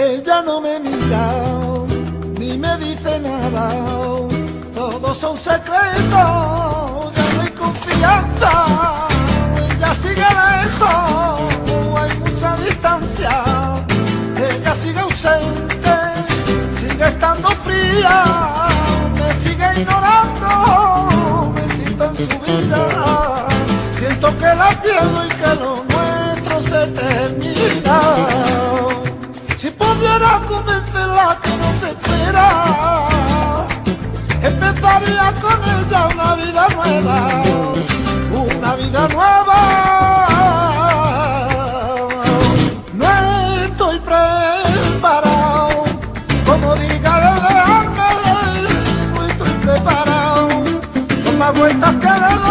Ella no me mira, ni me dice nada, todos son secretos, ya no hay confianza, ella sigue lejos, hay mucha distancia, ella sigue ausente, sigue estando fría, me sigue ignorando, me siento en su vida, siento que la pierdo y que lo pudiera convencerla que no se espera, empezaría con ella una vida nueva, una vida nueva. No estoy preparado, como diga de dejarme, no estoy preparado, con las vueltas que le doy.